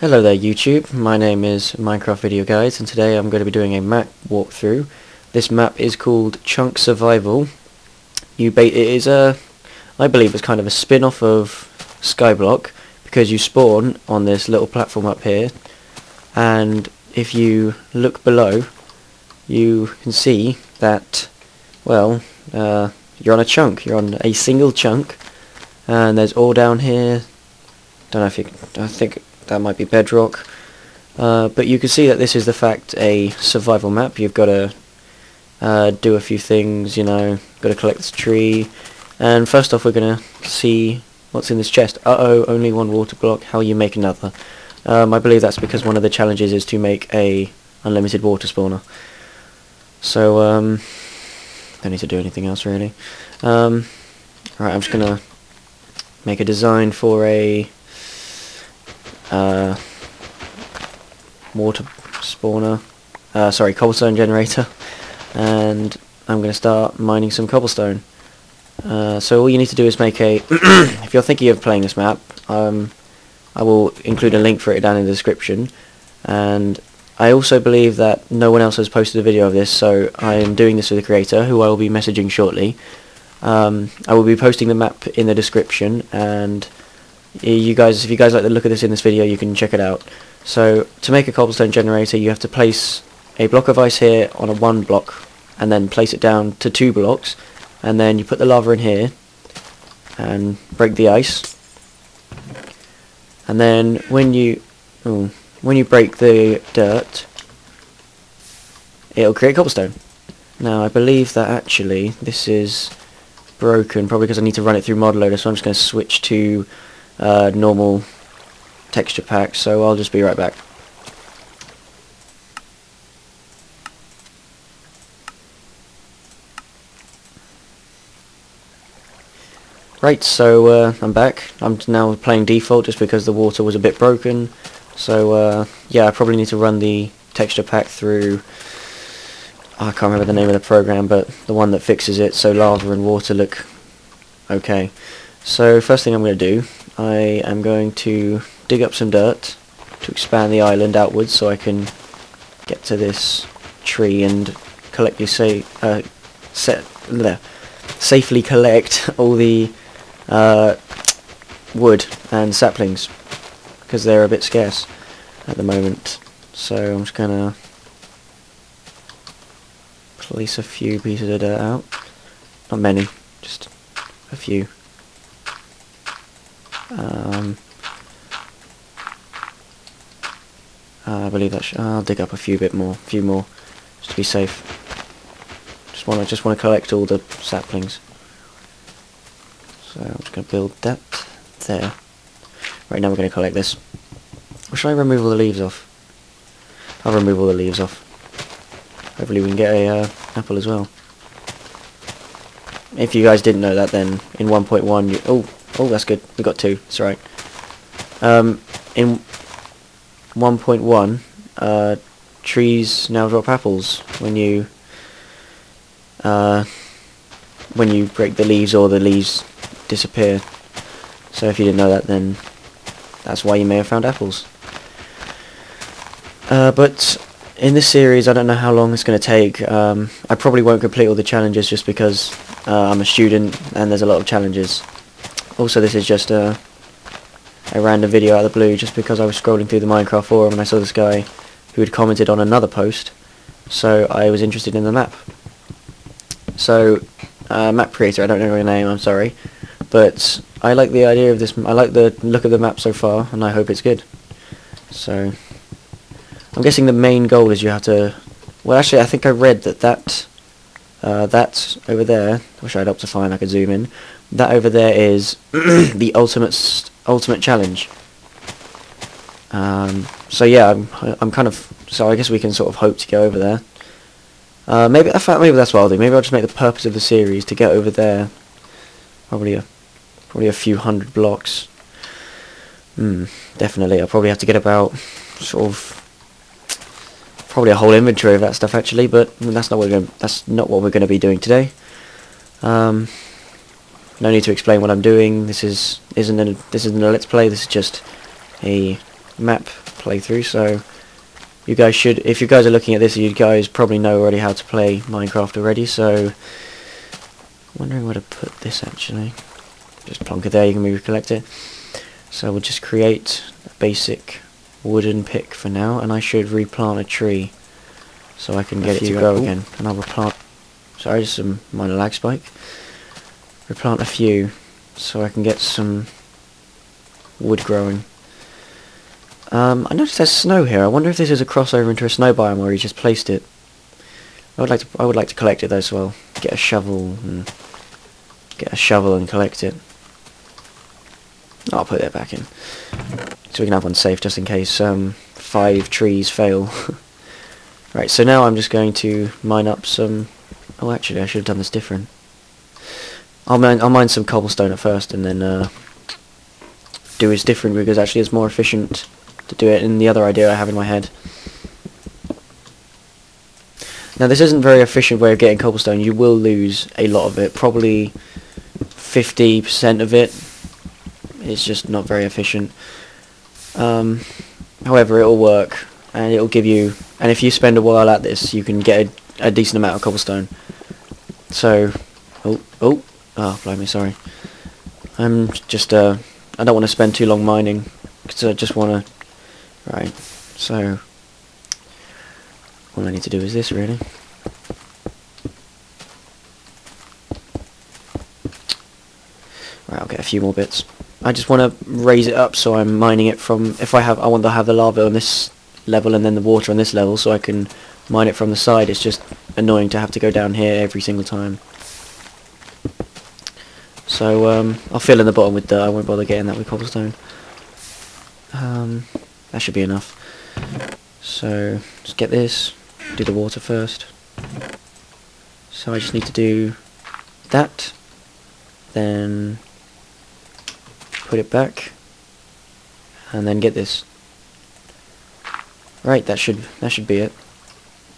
Hello there YouTube, my name is Minecraft Video Guides and today I'm going to be doing a map walkthrough. This map is called Chunk Survival. You it is a, I believe it's kind of a spin-off of Skyblock because you spawn on this little platform up here and if you look below you can see that, well, uh, you're on a chunk, you're on a single chunk and there's ore down here, don't know if you, I think that might be bedrock. Uh, but you can see that this is the fact a survival map. You've got to uh, do a few things, you know, got to collect this tree. And first off we're going to see what's in this chest. Uh-oh, only one water block, how you make another. Um, I believe that's because one of the challenges is to make a unlimited water spawner. So, um, don't need to do anything else really. Um, right, I'm just going to make a design for a uh, water spawner, uh, sorry, cobblestone generator, and I'm going to start mining some cobblestone. Uh, so all you need to do is make a, if you're thinking of playing this map, um, I will include a link for it down in the description, and I also believe that no one else has posted a video of this, so I am doing this with the creator, who I will be messaging shortly. Um, I will be posting the map in the description, and you guys, if you guys like the look of this in this video, you can check it out. So to make a cobblestone generator, you have to place a block of ice here on a one block, and then place it down to two blocks, and then you put the lava in here, and break the ice. And then when you, when you break the dirt, it'll create cobblestone. Now I believe that actually this is broken, probably because I need to run it through mod loader, so I'm just going to switch to uh, normal texture pack, so I'll just be right back. Right, so uh, I'm back. I'm now playing default just because the water was a bit broken. So uh, yeah, I probably need to run the texture pack through. I can't remember the name of the program, but the one that fixes it so lava and water look okay. So first thing I'm going to do I am going to dig up some dirt to expand the island outwards so I can get to this tree and collect say uh, set bleh, safely collect all the uh, wood and saplings because they're a bit scarce at the moment. So I'm just gonna place a few pieces of dirt out. Not many just a few uh, I believe that I'll dig up a few bit more, a few more, just to be safe. Just want to just want to collect all the saplings. So I'm just going to build that there. Right now we're going to collect this. Or should I remove all the leaves off? I'll remove all the leaves off. Hopefully we can get a uh, apple as well. If you guys didn't know that, then in 1.1, oh Oh, that's good. We got two. That's right. Um, in 1.1, uh, trees now drop apples when you uh, when you break the leaves or the leaves disappear. So if you didn't know that, then that's why you may have found apples. Uh, but in this series, I don't know how long it's going to take. Um, I probably won't complete all the challenges just because uh, I'm a student and there's a lot of challenges. Also, this is just a, a random video out of the blue, just because I was scrolling through the Minecraft forum and I saw this guy who had commented on another post, so I was interested in the map. So, uh, map creator, I don't know your name, I'm sorry, but I like the idea of this, I like the look of the map so far, and I hope it's good. So, I'm guessing the main goal is you have to, well actually I think I read that that, uh, that over there, I wish I had Optifine, I could zoom in, that over there is the ultimate ultimate challenge. Um, so yeah, I'm I'm kind of so I guess we can sort of hope to go over there. Uh, maybe I fact maybe that's what I'll do. Maybe I'll just make the purpose of the series to get over there. Probably a probably a few hundred blocks. Hmm, definitely. I'll probably have to get about sort of probably a whole inventory of that stuff actually, but that's not what we're going that's not what we're going to be doing today. Um, no need to explain what I'm doing. This is isn't a, this isn't a let's play. This is just a map playthrough, so you guys should, if you guys are looking at this, you guys probably know already how to play Minecraft already, so wondering where to put this actually. Just plonk it there, you can maybe collect it. So we'll just create a basic wooden pick for now, and I should replant a tree so I can get it to grow again. And I'll replant, sorry, just some minor lag spike. Replant a few so I can get some wood growing. Um, I noticed there's snow here. I wonder if this is a crossover into a snow biome where he just placed it. I would like to. I would like to collect it though as well. Get a shovel and get a shovel and collect it. I'll put that back in, so we can have one safe just in case um, five trees fail. right. So now I'm just going to mine up some. Oh, actually, I should have done this different. I'll mine. I'll mine some cobblestone at first, and then uh, do is different because actually it's more efficient to do it in the other idea I have in my head. Now this isn't a very efficient way of getting cobblestone. You will lose a lot of it. Probably 50% of it. It's just not very efficient. Um, however, it'll work and it'll give you... And if you spend a while at this, you can get a, a decent amount of cobblestone. So... Oh, oh, oh, blimey, sorry. I'm just, uh... I don't want to spend too long mining because I just want to Right, so all I need to do is this really. Right, I'll get a few more bits. I just want to raise it up so I'm mining it from, if I have, I want to have the lava on this level and then the water on this level so I can mine it from the side. It's just annoying to have to go down here every single time. So um, I'll fill in the bottom with dirt, I won't bother getting that with cobblestone. Um, that should be enough. So, let's get this, do the water first. So I just need to do that, then put it back, and then get this. Right, that should that should be it.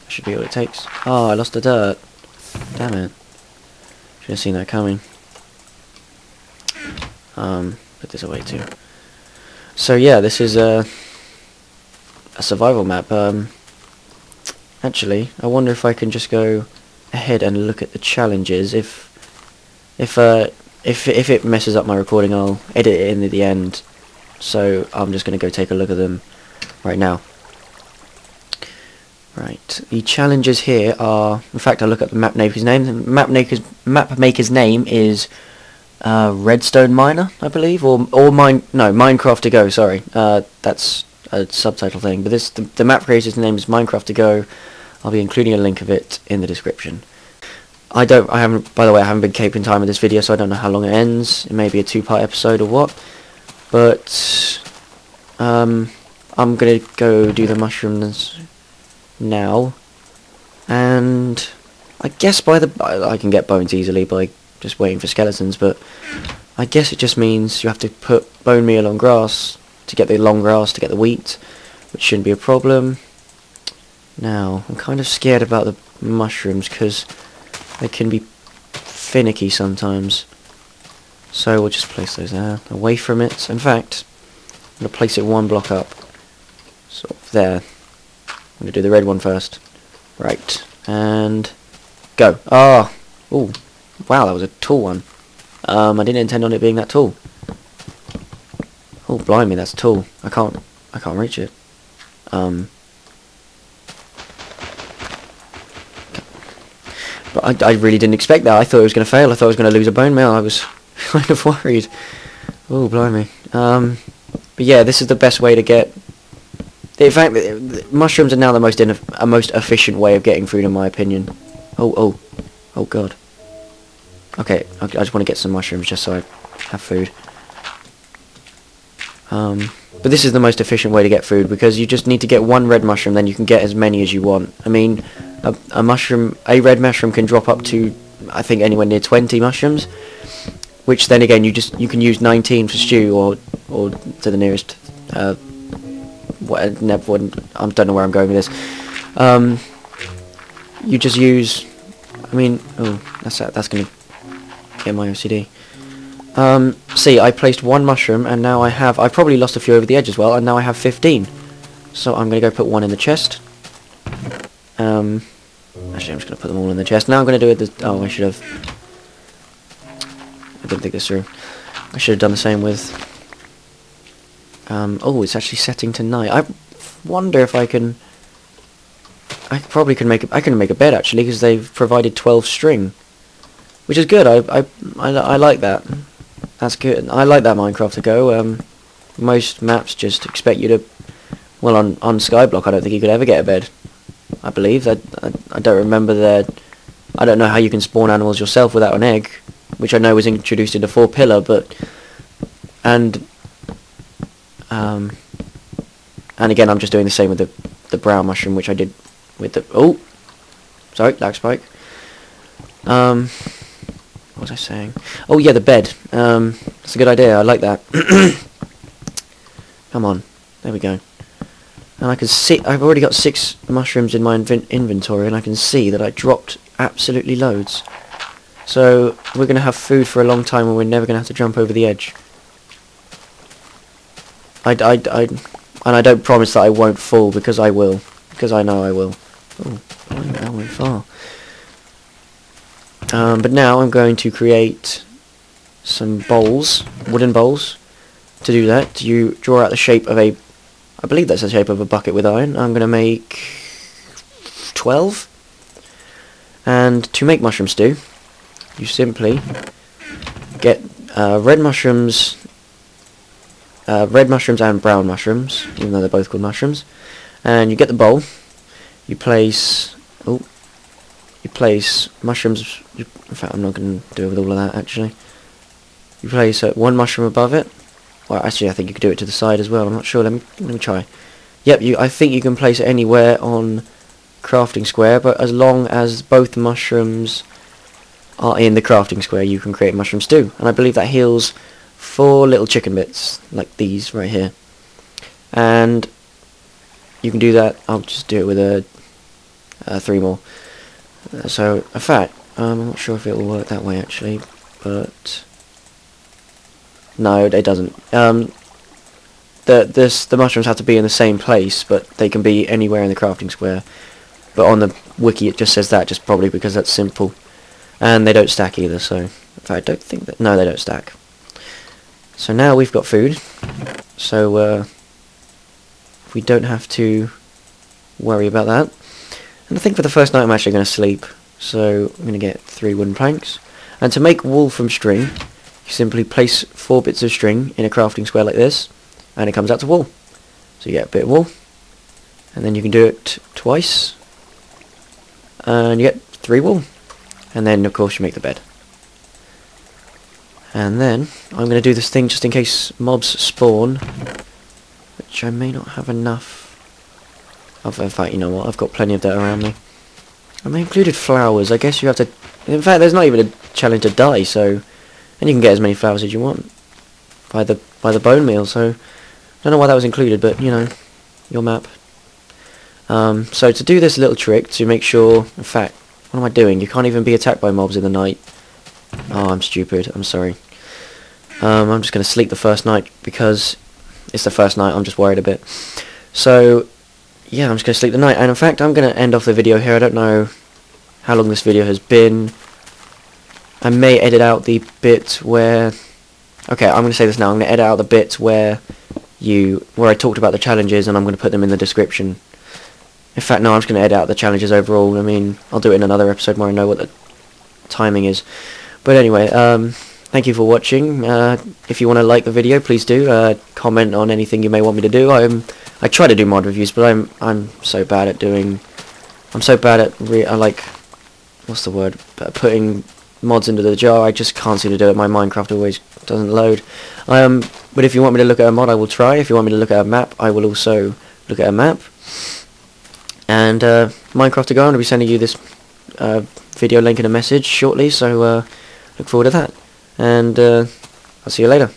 That should be all it takes. Oh, I lost the dirt. Damn it. Should have seen that coming. Um, put this away too. So yeah, this is a. A survival map. Um, actually, I wonder if I can just go ahead and look at the challenges. If if uh, if if it messes up my recording, I'll edit it in the end. So I'm just going to go take a look at them right now. Right, the challenges here are. In fact, I look at the map maker's name. The map maker's map maker's name is uh, Redstone Miner, I believe, or or mine. No, Minecraft to go. Sorry, uh, that's a subtitle thing. But this the, the map creator's name is Minecraft to go. I'll be including a link of it in the description. I don't. I haven't. By the way, I haven't been keeping time with this video, so I don't know how long it ends. It may be a two-part episode or what. But um, I'm gonna go do the mushrooms now, and I guess by the I can get bones easily by just waiting for skeletons. But I guess it just means you have to put bone meal on grass to get the long grass, to get the wheat, which shouldn't be a problem. Now, I'm kind of scared about the mushrooms because they can be finicky sometimes. So we'll just place those there, away from it. In fact, I'm going to place it one block up. Sort of there. I'm going to do the red one first. Right, and go. Ah! Oh, wow, that was a tall one. Um, I didn't intend on it being that tall. Oh, blimey, that's tall. I can't, I can't reach it. Um, but I, I really didn't expect that. I thought it was going to fail. I thought I was going to lose a bone meal. I was kind of worried. Oh, blimey. Um, but yeah, this is the best way to get... In fact, mushrooms are now the most a most efficient way of getting food, in my opinion. Oh, oh, oh, God. Okay, I just want to get some mushrooms just so I have food. Um, but this is the most efficient way to get food because you just need to get one red mushroom, then you can get as many as you want. I mean, a, a mushroom, a red mushroom can drop up to, I think, anywhere near 20 mushrooms, which then again you just you can use 19 for stew or or to the nearest. Uh, what, never, I don't know where I'm going with this. Um, you just use. I mean, oh, that's that's gonna get my OCD. Um, see, I placed one mushroom, and now I have... I probably lost a few over the edge as well, and now I have 15. So I'm going to go put one in the chest. Um, actually, I'm just going to put them all in the chest. Now I'm going to do it. Oh, I should have. I didn't think this through. I should have done the same with. Um, oh, it's actually setting to night. I wonder if I can. I probably can make. A, I can make a bed actually because they've provided 12 string, which is good. I I I, I like that. That's good. I like that Minecraft to go. Um, most maps just expect you to. Well, on on Skyblock, I don't think you could ever get a bed. I believe I, I, I don't remember that. I don't know how you can spawn animals yourself without an egg, which I know was introduced into four pillar, but and um, and again, I'm just doing the same with the the brown mushroom, which I did with the oh, sorry, lag spike. Um, what was I saying? Oh yeah, the bed. Um, that's a good idea. I like that. Come on, there we go. And I can see I've already got six mushrooms in my inv inventory, and I can see that I dropped absolutely loads. So we're going to have food for a long time, and we're never going to have to jump over the edge. I, I, I, and I don't promise that I won't fall because I will, because I know I will. Oh, I went far. Um, but now I'm going to create some bowls, wooden bowls. To do that, you draw out the shape of a, I believe that's the shape of a bucket with iron. I'm going to make 12. And to make mushroom stew, you simply get uh, red mushrooms uh, red mushrooms and brown mushrooms, even though they're both called mushrooms. And you get the bowl. You place. Oh, you place mushrooms. In fact, I'm not going to do it with all of that actually. You place uh, one mushroom above it. Well, actually, I think you could do it to the side as well. I'm not sure. Let me let me try. Yep, you. I think you can place it anywhere on crafting square, but as long as both mushrooms are in the crafting square, you can create mushroom stew. And I believe that heals four little chicken bits like these right here and you can do that I'll just do it with a uh, three more so in fact um, I'm not sure if it will work that way actually but no it doesn't. Um, the this the mushrooms have to be in the same place but they can be anywhere in the crafting square. But on the wiki it just says that just probably because that's simple. And they don't stack either so in fact I don't think that no they don't stack. So now we've got food, so uh, we don't have to worry about that. And I think for the first night I'm actually going to sleep, so I'm going to get three wooden planks. And to make wool from string, you simply place four bits of string in a crafting square like this, and it comes out to wool. So you get a bit of wool, and then you can do it twice, and you get three wool. And then of course you make the bed. And then, I'm going to do this thing just in case mobs spawn, which I may not have enough. In fact, you know what, I've got plenty of that around me. And they included flowers, I guess you have to... In fact, there's not even a challenge to die, so... And you can get as many flowers as you want by the by the bone meal, so... I don't know why that was included, but, you know, your map. Um, so to do this little trick, to make sure... In fact, what am I doing? You can't even be attacked by mobs in the night. Oh, I'm stupid. I'm sorry. Um, I'm just going to sleep the first night because it's the first night. I'm just worried a bit. So, yeah, I'm just going to sleep the night. And in fact, I'm going to end off the video here. I don't know how long this video has been. I may edit out the bit where... Okay, I'm going to say this now. I'm going to edit out the bit where you where I talked about the challenges and I'm going to put them in the description. In fact, no, I'm just going to edit out the challenges overall. I mean, I'll do it in another episode where I know what the timing is. But anyway, um, thank you for watching. Uh, if you want to like the video, please do. Uh, comment on anything you may want me to do. I'm I try to do mod reviews, but I'm I'm so bad at doing. I'm so bad at re I like what's the word? Putting mods into the jar. I just can't seem to do it. My Minecraft always doesn't load. Um, but if you want me to look at a mod, I will try. If you want me to look at a map, I will also look at a map. And uh, Minecraft on, I'll be sending you this uh, video link in a message shortly. So. Uh, look forward to that. And uh, I'll see you later.